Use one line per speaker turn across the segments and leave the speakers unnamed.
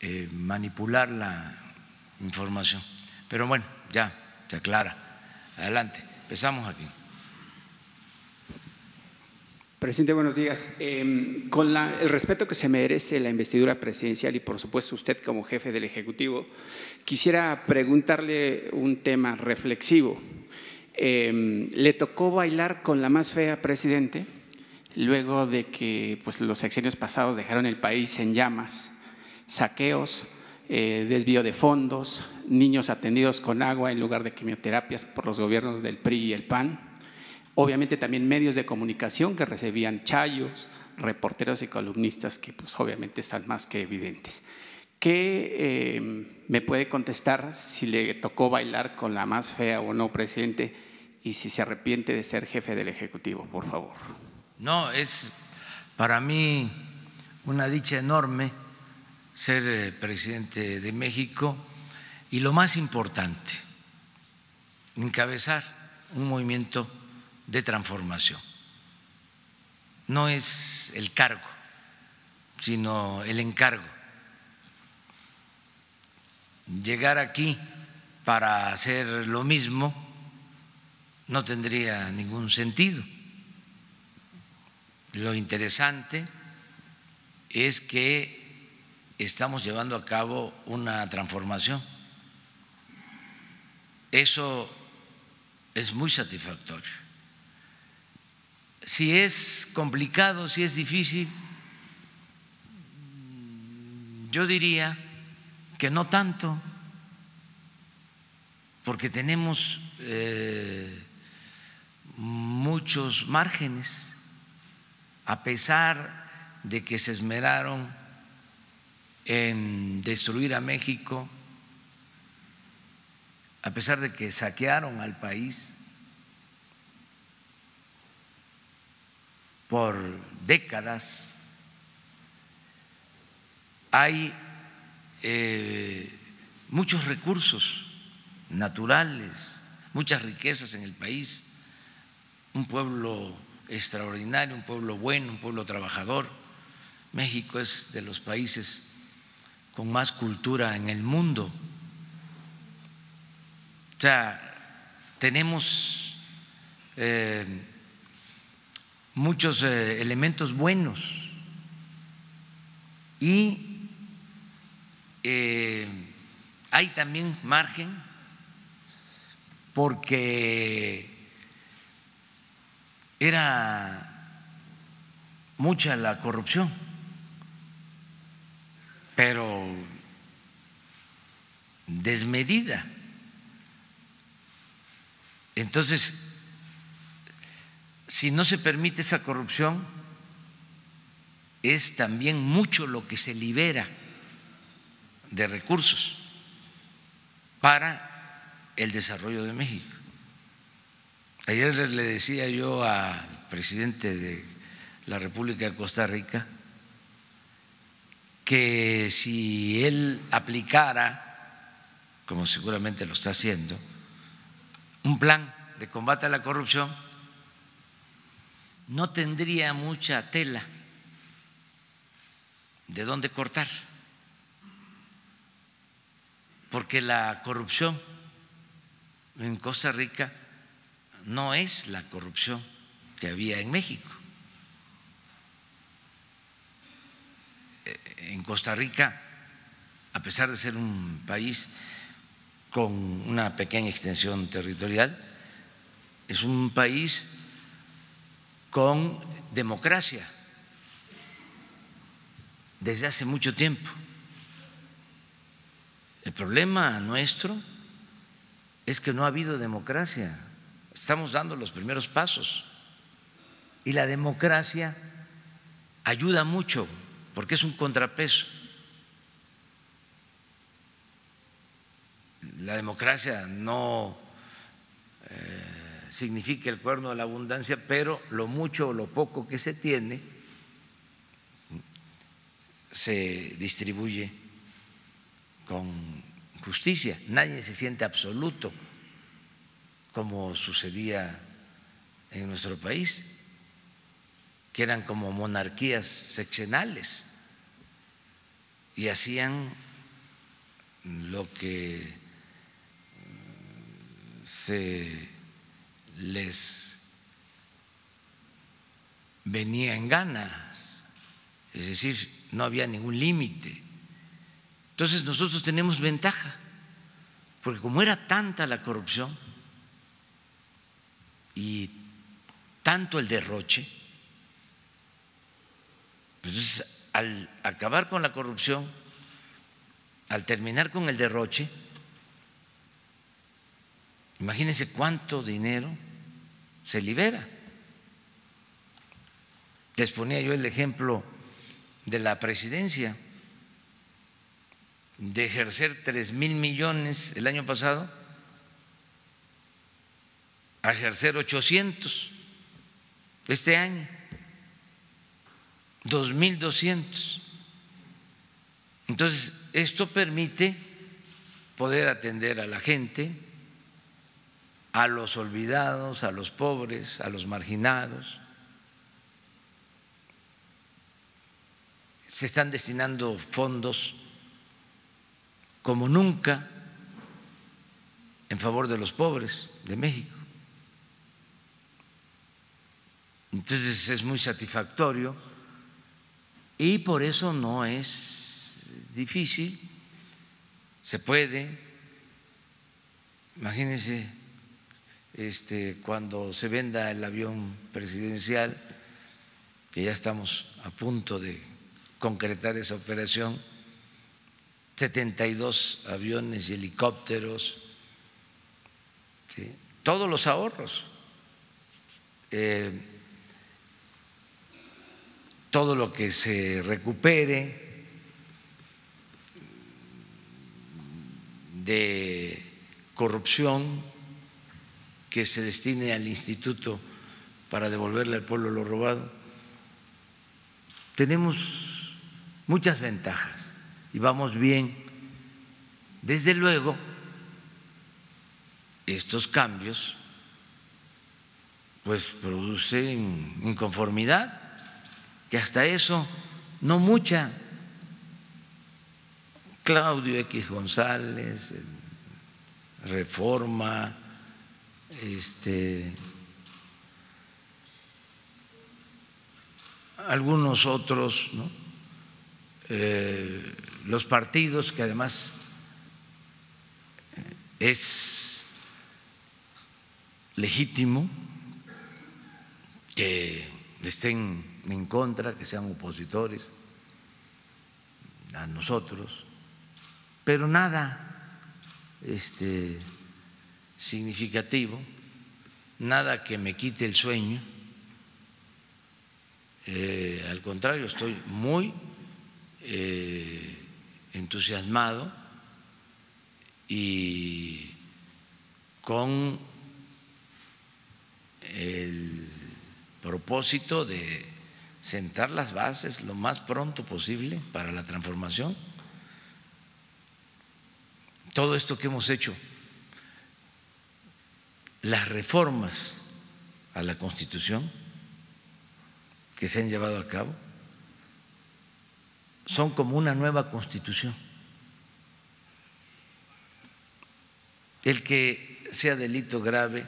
eh, manipular la información. Pero bueno, ya se aclara. Adelante, empezamos aquí.
Presidente, buenos días. Eh, con la, el respeto que se merece la investidura presidencial y por supuesto usted como jefe del Ejecutivo, quisiera preguntarle un tema reflexivo. Eh, ¿Le tocó bailar con la más fea, presidente? Luego de que pues, los sexenios pasados dejaron el país en llamas, saqueos, eh, desvío de fondos, niños atendidos con agua en lugar de quimioterapias por los gobiernos del PRI y el PAN obviamente también medios de comunicación que recibían chayos, reporteros y columnistas que pues obviamente están más que evidentes. ¿Qué eh, me puede contestar si le tocó bailar con la más fea o no, presidente, y si se arrepiente de ser jefe del Ejecutivo, por favor?
No, es para mí una dicha enorme ser eh, presidente de México y lo más importante, encabezar un movimiento de transformación. No es el cargo, sino el encargo. Llegar aquí para hacer lo mismo no tendría ningún sentido. Lo interesante es que estamos llevando a cabo una transformación. Eso es muy satisfactorio si es complicado, si es difícil, yo diría que no tanto, porque tenemos eh, muchos márgenes, a pesar de que se esmeraron en destruir a México, a pesar de que saquearon al país, por décadas. Hay eh, muchos recursos naturales, muchas riquezas en el país, un pueblo extraordinario, un pueblo bueno, un pueblo trabajador. México es de los países con más cultura en el mundo. O sea, tenemos eh, muchos eh, elementos buenos y eh, hay también margen porque era mucha la corrupción, pero desmedida. Entonces, si no se permite esa corrupción, es también mucho lo que se libera de recursos para el desarrollo de México. Ayer le decía yo al presidente de la República de Costa Rica que si él aplicara, como seguramente lo está haciendo, un plan de combate a la corrupción, no tendría mucha tela de dónde cortar, porque la corrupción en Costa Rica no es la corrupción que había en México. En Costa Rica, a pesar de ser un país con una pequeña extensión territorial, es un país con democracia desde hace mucho tiempo. El problema nuestro es que no ha habido democracia. Estamos dando los primeros pasos. Y la democracia ayuda mucho porque es un contrapeso. La democracia no eh, significa el cuerno de la abundancia, pero lo mucho o lo poco que se tiene se distribuye con justicia. Nadie se siente absoluto como sucedía en nuestro país, que eran como monarquías seccionales y hacían lo que se les venía en ganas, es decir, no había ningún límite. Entonces nosotros tenemos ventaja, porque como era tanta la corrupción y tanto el derroche, entonces al acabar con la corrupción, al terminar con el derroche, imagínense cuánto dinero se libera. Les ponía yo el ejemplo de la presidencia, de ejercer tres mil millones el año pasado a ejercer 800 este año, 2.200. Entonces, esto permite poder atender a la gente, a los olvidados, a los pobres, a los marginados. Se están destinando fondos como nunca en favor de los pobres de México. Entonces es muy satisfactorio y por eso no es difícil, se puede. Imagínense este, cuando se venda el avión presidencial, que ya estamos a punto de concretar esa operación, 72 aviones y helicópteros, todos los ahorros. Eh, todo lo que se recupere de corrupción que se destine al instituto para devolverle al pueblo lo robado. Tenemos muchas ventajas y vamos bien. Desde luego, estos cambios pues producen inconformidad que hasta eso no mucha. Claudio X González, Reforma, este, algunos otros, eh, los partidos que además eh, es legítimo que estén en contra, que sean opositores a nosotros, pero nada este, significativo, nada que me quite el sueño. Eh, al contrario, estoy muy eh, entusiasmado y con el propósito de sentar las bases lo más pronto posible para la transformación. Todo esto que hemos hecho, las reformas a la Constitución que se han llevado a cabo, son como una nueva Constitución. El que sea delito grave,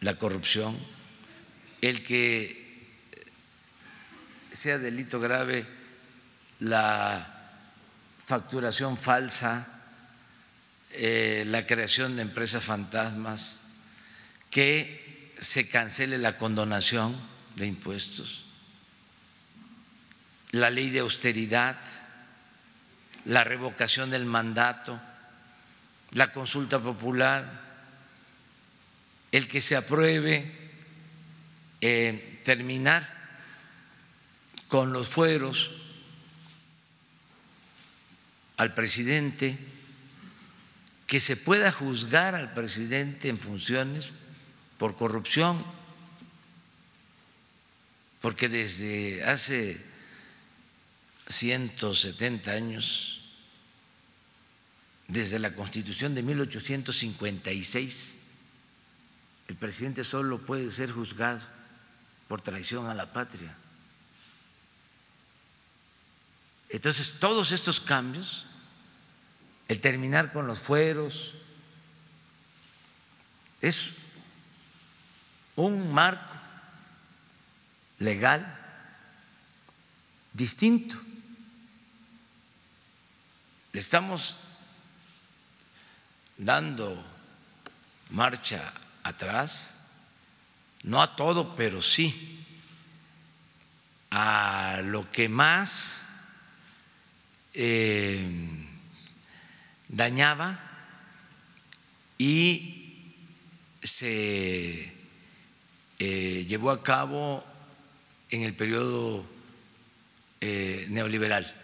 la corrupción, el que sea delito grave la facturación falsa, eh, la creación de empresas fantasmas, que se cancele la condonación de impuestos, la ley de austeridad, la revocación del mandato, la consulta popular, el que se apruebe eh, terminar con los fueros al presidente, que se pueda juzgar al presidente en funciones por corrupción, porque desde hace 170 años, desde la Constitución de 1856, el presidente solo puede ser juzgado por traición a la patria. Entonces, todos estos cambios el terminar con los fueros. Es un marco legal distinto. Le estamos dando marcha atrás, no a todo, pero sí a lo que más eh, dañaba y se eh, llevó a cabo en el periodo eh, neoliberal.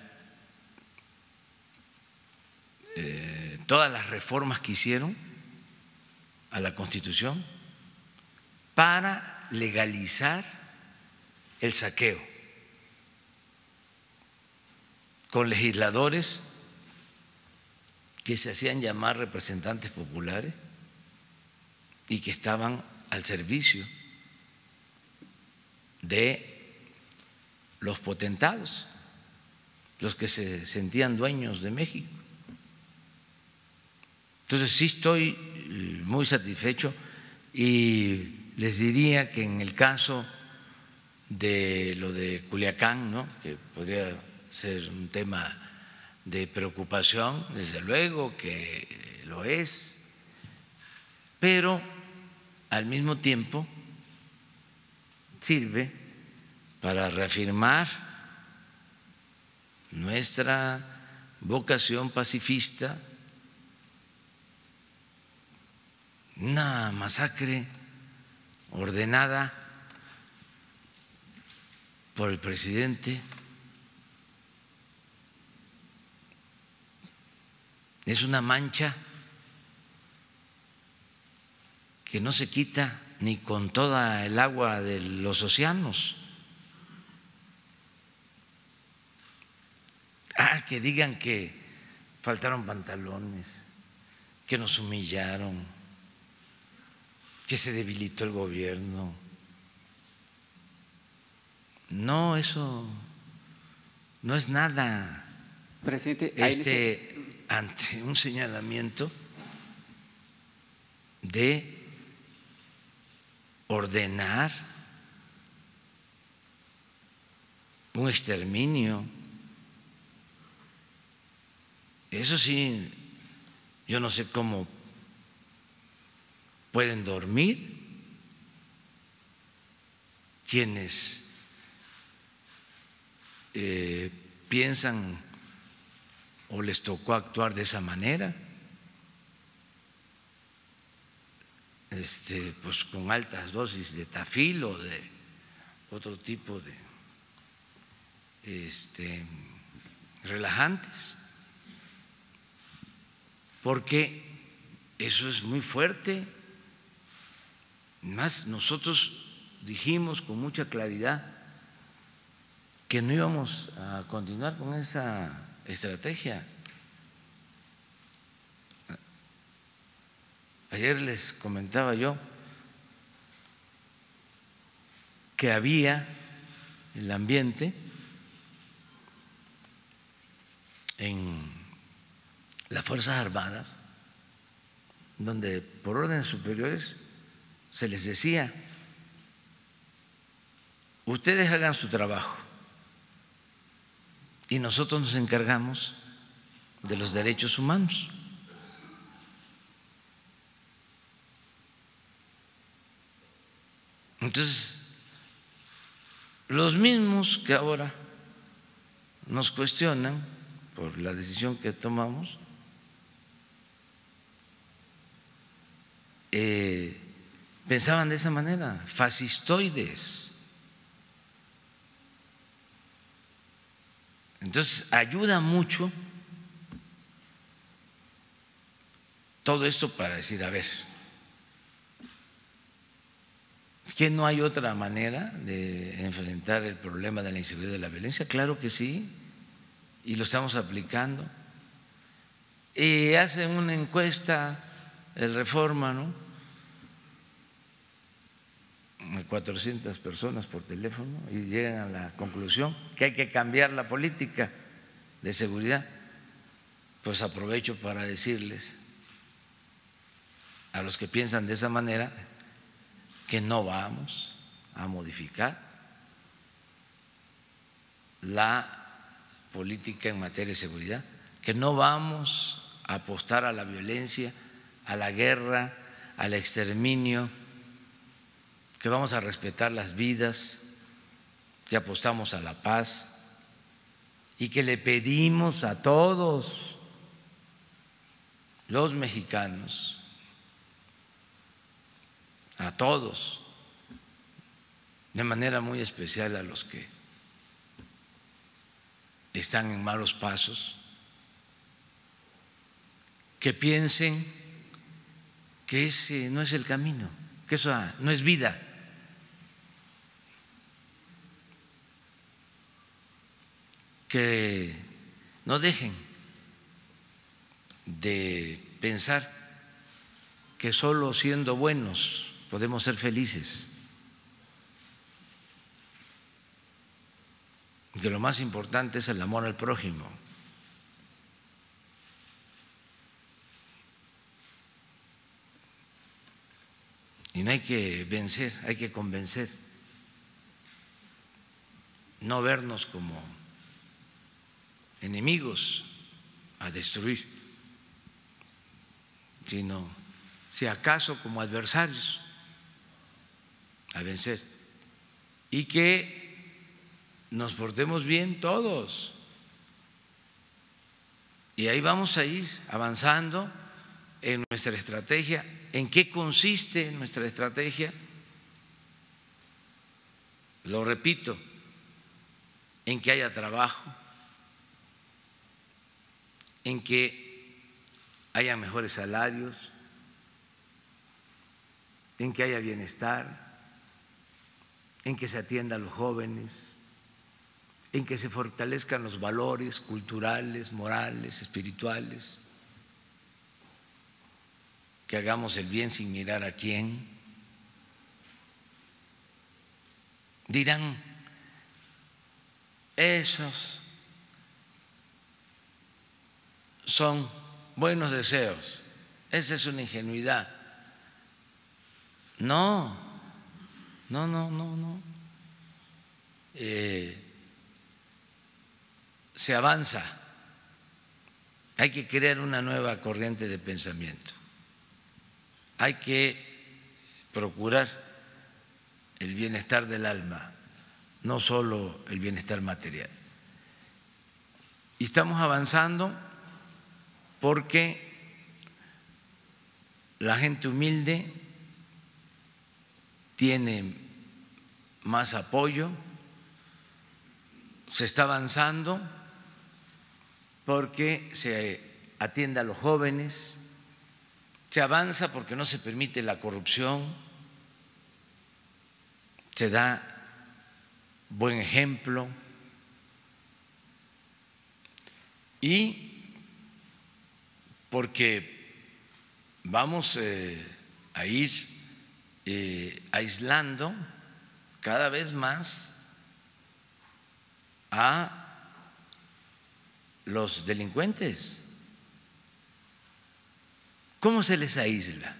todas las reformas que hicieron a la Constitución para legalizar el saqueo con legisladores que se hacían llamar representantes populares y que estaban al servicio de los potentados, los que se sentían dueños de México. Entonces sí estoy eh, muy satisfecho y les diría que en el caso de lo de Culiacán, ¿no? que podría ser un tema de preocupación, desde luego que lo es, pero al mismo tiempo sirve para reafirmar nuestra vocación pacifista una masacre ordenada por el presidente. Es una mancha que no se quita ni con toda el agua de los océanos. Ah, que digan que faltaron pantalones, que nos humillaron que se debilitó el gobierno. No, eso no es nada.
Presidente,
este, ante un señalamiento de ordenar un exterminio. Eso sí, yo no sé cómo pueden dormir, quienes eh, piensan o les tocó actuar de esa manera, este, pues con altas dosis de tafil o de otro tipo de este, relajantes, porque eso es muy fuerte más nosotros dijimos con mucha claridad que no íbamos a continuar con esa estrategia. Ayer les comentaba yo que había el ambiente en las Fuerzas Armadas donde por órdenes superiores se les decía, ustedes hagan su trabajo y nosotros nos encargamos de los derechos humanos. Entonces, los mismos que ahora nos cuestionan por la decisión que tomamos, eh, pensaban de esa manera, fascistoides. Entonces, ayuda mucho todo esto para decir, a ver, ¿que no hay otra manera de enfrentar el problema de la inseguridad y de la violencia? Claro que sí, y lo estamos aplicando. Y hacen una encuesta de reforma, ¿no? 400 personas por teléfono y llegan a la conclusión que hay que cambiar la política de seguridad. pues aprovecho para decirles a los que piensan de esa manera que no vamos a modificar la política en materia de seguridad, que no vamos a apostar a la violencia, a la guerra, al exterminio, que vamos a respetar las vidas, que apostamos a la paz y que le pedimos a todos los mexicanos, a todos, de manera muy especial a los que están en malos pasos, que piensen que ese no es el camino, que eso no es vida. Que no dejen de pensar que solo siendo buenos podemos ser felices. Que lo más importante es el amor al prójimo. Y no hay que vencer, hay que convencer. No vernos como enemigos a destruir, sino si acaso como adversarios a vencer. Y que nos portemos bien todos. Y ahí vamos a ir avanzando en nuestra estrategia ¿En qué consiste nuestra estrategia? Lo repito, en que haya trabajo, en que haya mejores salarios, en que haya bienestar, en que se atienda a los jóvenes, en que se fortalezcan los valores culturales, morales, espirituales que hagamos el bien sin mirar a quién. Dirán, esos son buenos deseos, esa es una ingenuidad. No, no, no, no, no. Eh, se avanza. Hay que crear una nueva corriente de pensamiento hay que procurar el bienestar del alma, no solo el bienestar material. Y estamos avanzando porque la gente humilde tiene más apoyo, se está avanzando porque se atiende a los jóvenes, se avanza porque no se permite la corrupción, se da buen ejemplo y porque vamos eh, a ir eh, aislando cada vez más a los delincuentes. ¿Cómo se les aísla?